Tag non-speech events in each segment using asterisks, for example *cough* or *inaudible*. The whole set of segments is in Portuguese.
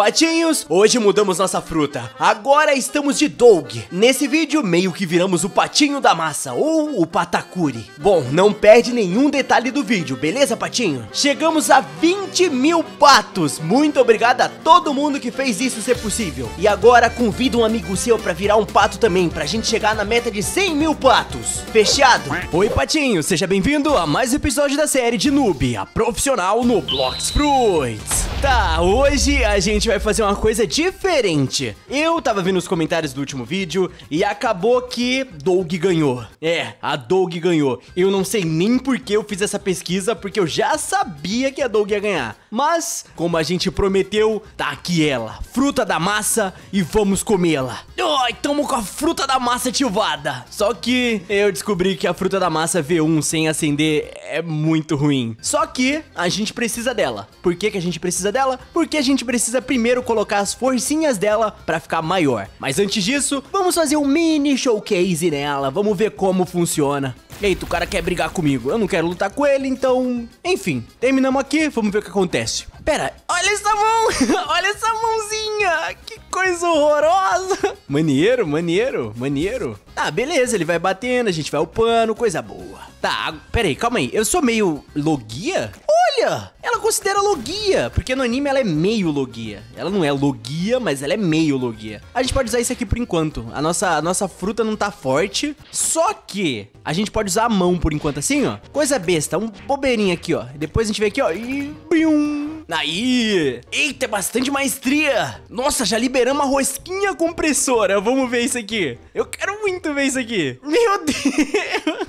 Patinhos, hoje mudamos nossa fruta. Agora estamos de Doug. Nesse vídeo, meio que viramos o patinho da massa, ou o patacuri. Bom, não perde nenhum detalhe do vídeo, beleza, patinho? Chegamos a 20 mil patos. Muito obrigado a todo mundo que fez isso ser possível. E agora, convido um amigo seu pra virar um pato também, pra gente chegar na meta de 100 mil patos. Fechado? Oi, patinho, seja bem-vindo a mais um episódio da série de Noob, a profissional no Blocks Fruits. Tá, hoje a gente vai fazer uma coisa diferente. Eu tava vendo os comentários do último vídeo e acabou que Doug ganhou. É, a Doug ganhou. Eu não sei nem por que eu fiz essa pesquisa, porque eu já sabia que a Doug ia ganhar. Mas, como a gente prometeu, tá aqui ela, fruta da massa e vamos comê-la. Ai, tamo com a fruta da massa ativada. Só que eu descobri que a fruta da massa V1 sem acender é muito ruim. Só que a gente precisa dela. Por que, que a gente precisa dela? Porque a gente precisa primeiro colocar as forcinhas dela pra ficar maior. Mas antes disso, vamos fazer um mini showcase nela. Vamos ver como funciona. Eita, o cara quer brigar comigo. Eu não quero lutar com ele, então... Enfim, terminamos aqui, vamos ver o que acontece. Pera, olha essa mão! *laughs* olha essa mãozinha! Que coisa horrorosa! Maneiro, maneiro, maneiro. Ah, beleza, ele vai batendo, a gente vai upando, coisa boa. Tá, pera aí, calma aí. Eu sou meio logia? Olha! Ela considera logia, porque no anime ela é meio logia. Ela não é logia, mas ela é meio logia. A gente pode usar isso aqui por enquanto. A nossa, a nossa fruta não tá forte, só que a gente pode usar a mão por enquanto assim, ó. Coisa besta, um bobeirinho aqui, ó. Depois a gente vem aqui, ó, e... Bium. Aí! Eita, é bastante maestria! Nossa, já liberamos a rosquinha compressora. Vamos ver isso aqui. Eu quero muito ver isso aqui. Meu *laughs* Deus!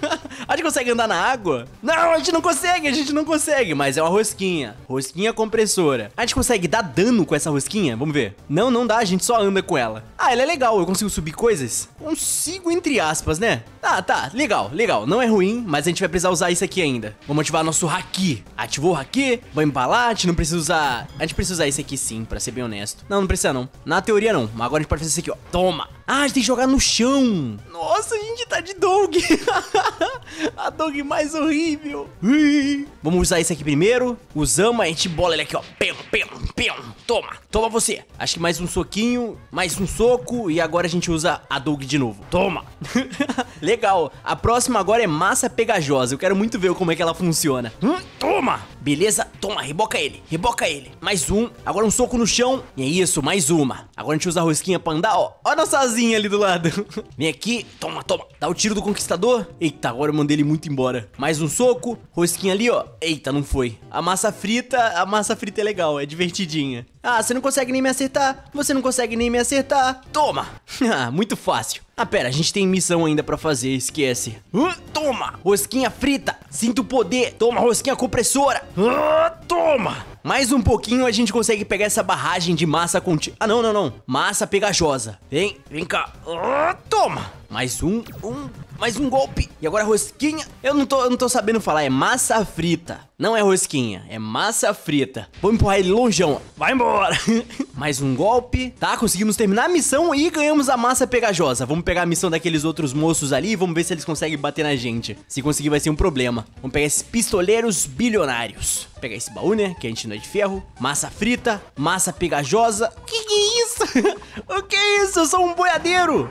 A gente consegue andar na água? Não, a gente não consegue, a gente não consegue. Mas é uma rosquinha. Rosquinha compressora. A gente consegue dar dano com essa rosquinha? Vamos ver. Não, não dá, a gente só anda com ela. Ah, ela é legal, eu consigo subir coisas? Consigo, entre aspas, né? Ah, tá, legal, legal. Não é ruim, mas a gente vai precisar usar isso aqui ainda. Vamos ativar nosso haki. Ativou o haki, vamos embalar, a gente não precisa usar... A gente precisa usar esse aqui sim, pra ser bem honesto. Não, não precisa não. Na teoria não, mas agora a gente pode fazer isso aqui, ó. Toma! Ah, a gente tem que jogar no chão. Nossa, a gente tá de dog. *laughs* a dog mais horrível. Vamos usar esse aqui primeiro. Usamos, a gente bola ele aqui, ó. Pem, pem, pem. Toma, toma você. Acho que mais um soquinho, mais um soco. E agora a gente usa a dog de novo. Toma. Legal. *laughs* A próxima agora é massa pegajosa. Eu quero muito ver como é que ela funciona. Hum, toma. Beleza? Toma, reboca ele. Reboca ele. Mais um. Agora um soco no chão. E é isso, mais uma. Agora a gente usa a rosquinha pra andar, ó. Ó a nossa asinha ali do lado. *laughs* Vem aqui. Toma, toma. Dá o tiro do conquistador. Eita, agora eu mandei ele muito embora. Mais um soco. Rosquinha ali, ó. Eita, não foi. A massa frita, a massa frita é legal, é divertidinha. Ah, você não consegue nem me acertar. Você não consegue nem me acertar. Toma. *laughs* Ah, muito fácil. Ah, pera, a gente tem missão ainda pra fazer, esquece. Uh, toma! Rosquinha frita, sinto o poder. Toma, rosquinha compressora. Uh, toma! Mais um pouquinho a gente consegue pegar essa barragem de massa contínua. Ah, não, não, não. Massa pegajosa. Vem, vem cá. Uh, toma! Mais um, um, mais um golpe. E agora rosquinha. Eu não tô, eu não tô sabendo falar, é massa frita. Não é rosquinha, é massa frita. Vou empurrar ele longeão. Vai embora. *laughs* mais um golpe. Tá, conseguimos terminar a missão e ganhamos a massa pegajosa. Vamos pegar a missão daqueles outros moços ali e vamos ver se eles conseguem bater na gente. Se conseguir vai ser um problema. Vamos pegar esses pistoleiros bilionários. Pegar esse baú, né? Que a gente não é de ferro. Massa frita, massa pegajosa. Que, que é isso? *laughs* o que é isso? Eu sou um boiadeiro.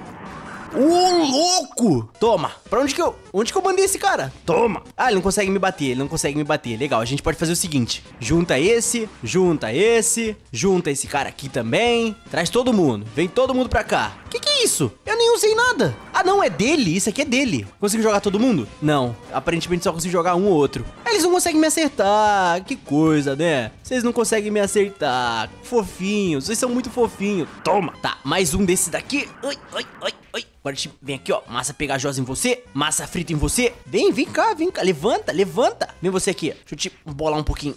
Ô, louco! Toma. Pra onde que eu... Onde que eu mandei esse cara? Toma. Ah, ele não consegue me bater, ele não consegue me bater. Legal, a gente pode fazer o seguinte. Junta esse, junta esse, junta esse cara aqui também. Traz todo mundo. Vem todo mundo pra cá. Que que é isso? Eu nem usei nada. Ah, não, é dele. Isso aqui é dele. Consigo jogar todo mundo? Não. Aparentemente só consigo jogar um ou outro. Eles não conseguem me acertar. Que coisa, né? Vocês não conseguem me acertar. Fofinhos. Vocês são muito fofinhos. Toma. Tá, mais um desse daqui. Ai, ai, ai, Agora vem aqui, ó. Massa pegajosa em você. Massa frita em você. Vem, vem cá, vem cá. Levanta, levanta. Vem você aqui. Deixa eu te bolar um pouquinho.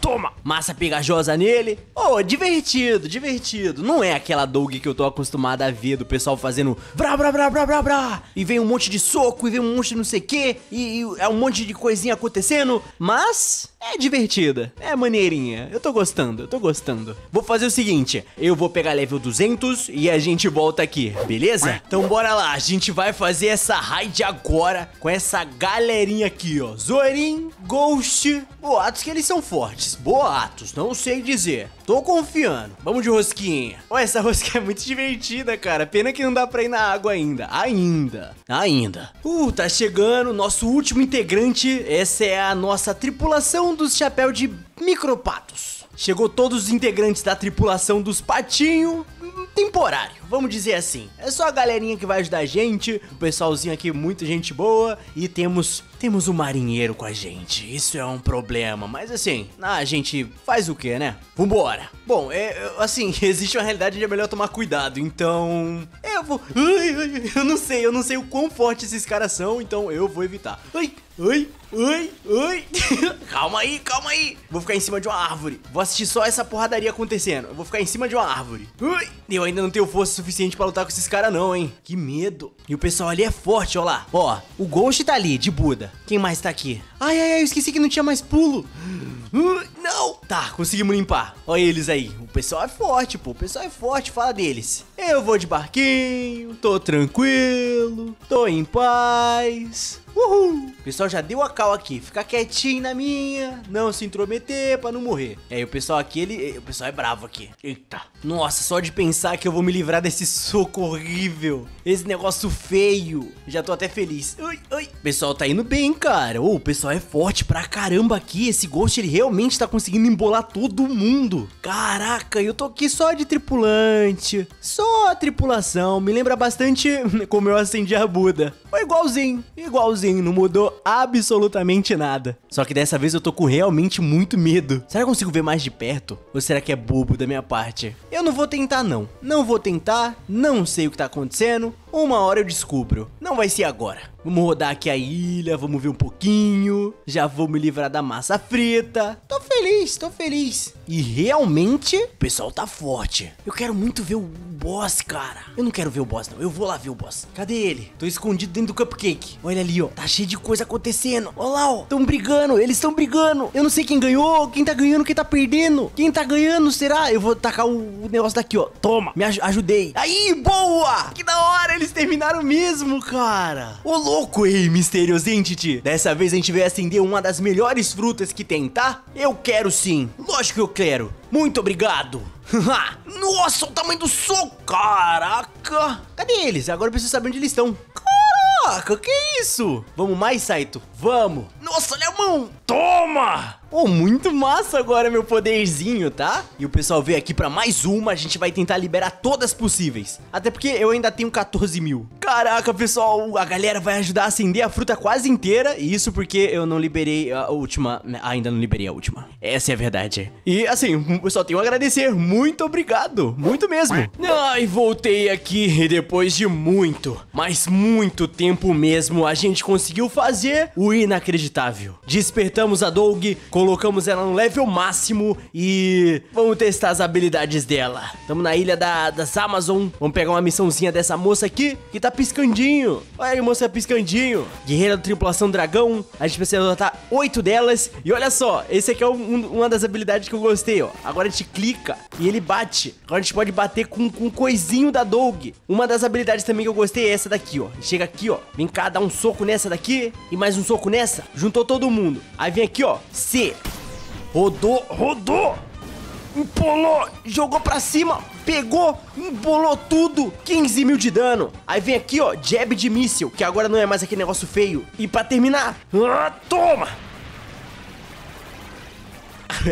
Toma. Massa pegajosa nele. Oh, divertido, divertido. Não é aquela dog que eu tô acostumado a ver do pessoal fazendo brá, brá, brá, brá, brá, brá. E vem um monte de soco, e vem um monte de não sei o quê. E, e é um monte de coisinha acontecendo. Mas é divertida. É maneirinha. Eu tô gostando, eu tô gostando. Vou fazer o seguinte. Eu vou pegar level 200 e a gente volta aqui, beleza? Então bora lá. A gente vai fazer essa raid agora com essa galerinha aqui, ó. Zorin, Ghost. Boatos que eles são fortes. Boatos, não sei dizer. Tô confiando. Vamos de rosquinha. Olha, essa *laughs* rosquinha é muito divertida, cara. Pena que não dá pra ir na água ainda. Ainda. Ainda. Uh, tá chegando nosso último integrante. Essa é a nossa tripulação dos chapéus de micropatos. Chegou todos os integrantes da tripulação dos patinhos temporário, vamos dizer assim. É só a galerinha que vai ajudar a gente, o pessoalzinho aqui, muita gente boa, e temos temos um marinheiro com a gente. Isso é um problema, mas assim, a gente faz o que, né? Vambora. Bom, é, assim, *laughs* existe uma realidade onde é melhor tomar cuidado, então eu vou. Ai, ai, eu não sei, eu não sei o quão forte esses caras são, então eu vou evitar. Ai, ai, ai, ai. *laughs* calma aí, calma aí. Vou ficar em cima de uma árvore. Vou assistir só essa porradaria acontecendo. Eu vou ficar em cima de uma árvore. Ai, eu ainda não tenho força suficiente para lutar com esses caras não, hein? Que medo. E o pessoal ali é forte, ó lá. Ó, o Ghost tá ali, de Buda. Quem mais tá aqui? Ai, ai, ai, eu esqueci que não tinha mais pulo. Uh, não! Tá, conseguimos limpar. Olha eles aí. O pessoal é forte, pô. O pessoal é forte, fala deles. Eu vou de barquinho, tô tranquilo, tô em paz. Uhul! O pessoal já deu a cal aqui, ficar quietinho na minha, não se intrometer pra não morrer. É, e o pessoal aqui, ele. O pessoal é bravo aqui. Eita. Nossa, só de pensar que eu vou me livrar desse soco horrível. Esse negócio feio. Já tô até feliz. Ui, ui. O pessoal tá indo bem, cara. Oh, o pessoal é forte pra caramba aqui. Esse Ghost, ele realmente tá conseguindo embolar todo mundo. Caraca, eu tô aqui só de tripulante. Só a tripulação. Me lembra bastante *laughs* como eu acendi a Buda. Foi igualzinho, igualzinho, não mudou absolutamente nada. Só que dessa vez eu tô com realmente muito medo. Será que eu consigo ver mais de perto? Ou será que é bobo da minha parte? Eu não vou tentar não. Não vou tentar, não sei o que tá acontecendo. Uma hora eu descubro. Não vai ser agora. Vamos rodar aqui a ilha, vamos ver um pouquinho. Já vou me livrar da massa frita. Tô feliz, tô feliz. E realmente, o pessoal tá forte. Eu quero muito ver o boss, cara. Eu não quero ver o boss, não. Eu vou lá ver o boss. Cadê ele? Tô escondido dentro do cupcake. Olha ali, ó. Tá cheio de coisa acontecendo. Olha lá, ó. Tão brigando. Eles estão brigando. Eu não sei quem ganhou, quem tá ganhando, quem tá perdendo. Quem tá ganhando, será? Eu vou tacar o, negócio daqui, ó. Toma. Me aj ajudei. Aí, boa! Que da hora. Eles terminaram mesmo, cara. Ô, louco, ei, Mysterious Entity. Dessa vez a gente veio acender uma das melhores frutas que tem, tá? Eu quero sim. Lógico que eu quero. Muito obrigado. *laughs* Nossa, o tamanho do soco. Caraca. Cadê eles? Agora eu preciso saber onde eles estão. Caraca, que isso? Vamos mais, Saito? Vamos. Nossa, olha a mão. Toma. Oh, muito massa agora meu poderzinho, tá? E o pessoal veio aqui pra mais uma, a gente vai tentar liberar todas possíveis. Até porque eu ainda tenho 14 mil. Caraca, pessoal, a galera vai ajudar a acender a fruta quase inteira. E isso porque eu não liberei a última, ainda não liberei a última. Essa é a verdade. E assim, eu só tenho a agradecer, muito obrigado, muito mesmo. Ai, voltei aqui depois de muito, mas muito tempo mesmo, a gente conseguiu fazer o inacreditável. Despertamos a Doug colocamos ela no level máximo e vamos testar as habilidades dela. Estamos na ilha da, das Amazon, vamos pegar uma missãozinha dessa moça aqui, que tá piscandinho. Olha aí, moça piscandinho. Guerreira da tripulação dragão, a gente precisa adotar oito delas. E olha só, esse aqui é um, uma das habilidades que eu gostei, ó. Agora a gente clica e ele bate. Agora a gente pode bater com, com um coisinho da Doug. Uma das habilidades também que eu gostei é essa daqui, ó. Chega aqui, ó. Vem cá, dá um soco nessa daqui e mais um soco nessa. Juntou todo mundo. Aí vem aqui, ó. C Rodou, rodou. Empolou, jogou pra cima, pegou, embolou tudo, 15 mil de dano. Aí vem aqui, ó, jab de míssil, que agora não é mais aquele negócio feio. E pra terminar, ah, toma!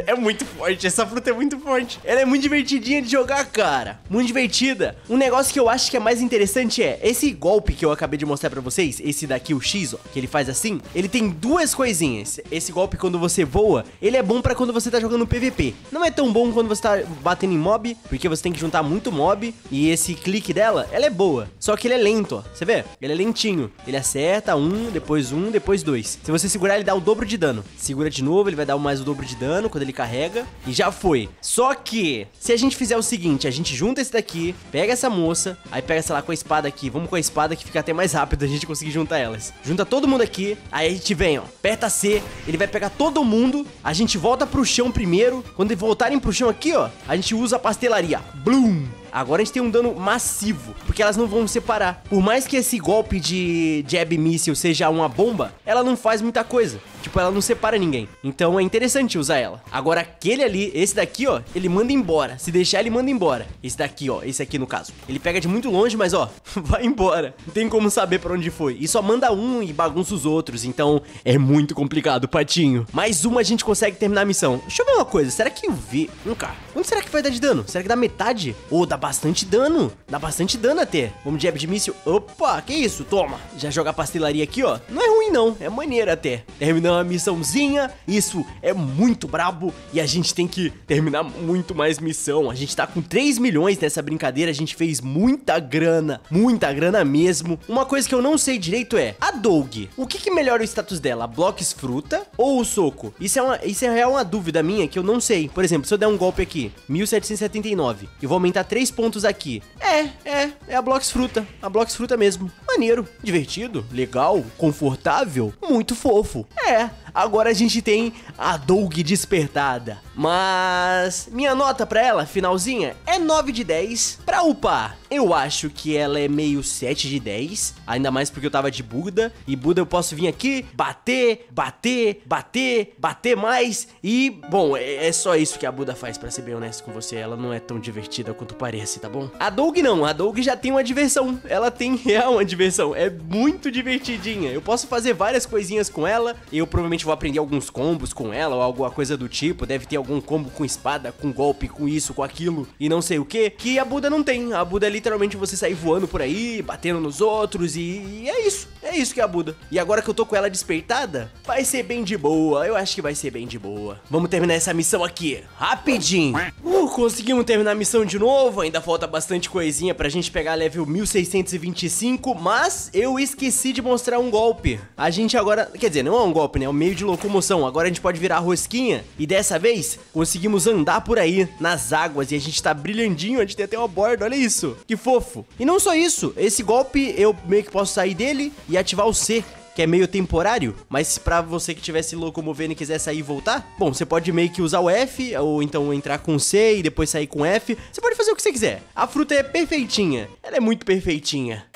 *laughs* é muito forte, essa fruta é muito forte. Ela é muito divertidinha de jogar, cara. Muito divertida. Um negócio que eu acho que é mais interessante é, esse golpe que eu acabei de mostrar pra vocês, esse daqui, o X, ó, que ele faz assim, ele tem duas coisinhas. Esse golpe, quando você voa, ele é bom pra quando você tá jogando PVP. Não é tão bom quando você tá batendo em mob, porque você tem que juntar muito mob, e esse clique dela, ela é boa. Só que ele é lento, ó. Você vê? Ele é lentinho. Ele acerta um, depois um, depois dois. Se você segurar, ele dá o dobro de dano. Segura de novo, ele vai dar mais o dobro de dano quando ele carrega e já foi. Só que, se a gente fizer o seguinte, a gente junta esse daqui, pega essa moça, aí pega, sei lá, com a espada aqui, vamos com a espada que fica até mais rápido a gente conseguir juntar elas. Junta todo mundo aqui, aí a gente vem, ó, aperta C, ele vai pegar todo mundo, a gente volta pro chão primeiro, quando voltarem pro chão aqui, ó, a gente usa a pastelaria. Bloom! Agora a gente tem um dano massivo, porque elas não vão separar. Por mais que esse golpe de jab missile seja uma bomba, ela não faz muita coisa. Tipo, ela não separa ninguém. Então é interessante usar ela. Agora aquele ali, esse daqui, ó, ele manda embora. Se deixar, ele manda embora. Esse daqui, ó, esse aqui no caso. Ele pega de muito longe, mas ó, *laughs* vai embora. Não tem como saber pra onde foi. E só manda um e bagunça os outros. Então é muito complicado, patinho. Mais uma a gente consegue terminar a missão. Deixa eu ver uma coisa. Será que o V... Vem cá. Será que vai dar de dano? Será que dá metade? Ou dá bastante dano. Dá bastante dano até. Vamos de jab de míssil. Opa, que isso? Toma. Já joga a pastelaria aqui, ó. Não é ruim, não. É maneiro até. Terminamos a missãozinha. Isso é muito brabo. E a gente tem que terminar muito mais missão. A gente tá com 3 milhões nessa brincadeira. A gente fez muita grana. Muita grana mesmo. Uma coisa que eu não sei direito é... A Doug. O que que melhora o status dela? Blocos fruta ou o soco? Isso é, uma, isso é uma dúvida minha que eu não sei. Por exemplo, se eu der um golpe aqui, 1779, e vou aumentar 3 pontos aqui. É, é, é a Blocks Fruta. A Blocks Fruta mesmo. Maneiro, divertido, legal, confortável, muito fofo. É, agora a gente tem a Doug despertada. Mas minha nota pra ela, finalzinha, é 9 de 10. Pra upar, eu acho que ela é meio 7 de 10. Ainda mais porque eu tava de Buda. E Buda eu posso vir aqui, bater, bater, bater, bater mais. E, bom, é, é só isso que a Buda faz, pra ser bem honesto com você. Ela não é tão divertida quanto parece, tá bom? A Doug não, a Doug já tem uma diversão. Ela tem *laughs* real uma diversão. É muito divertidinha. Eu posso fazer várias coisinhas com ela. Eu provavelmente vou aprender alguns combos com ela ou alguma coisa do tipo. Deve ter algum combo com espada, com golpe, com isso, com aquilo e não sei o que. Que a Buda não tem. A Buda é literalmente você sair voando por aí, batendo nos outros e, e é isso. É isso que é a Buda. E agora que eu tô com ela despertada, vai ser bem de boa. Eu acho que vai ser bem de boa. Vamos terminar essa missão aqui, rapidinho. Uh, conseguimos terminar a missão de novo. Ainda falta bastante coisinha pra gente pegar level 1625, mas eu esqueci de mostrar um golpe. A gente agora, quer dizer, não é um golpe, né? É um meio de locomoção. Agora a gente pode virar rosquinha e dessa vez conseguimos andar por aí nas águas e a gente tá brilhandinho. A gente tem até uma borda, olha isso. Que fofo. E não só isso, esse golpe eu meio que posso sair dele e ativar o C, que é meio temporário, mas pra você que estiver se locomovendo e quiser sair e voltar, bom, você pode meio que usar o F, ou então entrar com C e depois sair com F, você pode fazer o que você quiser. A fruta é perfeitinha, ela é muito perfeitinha.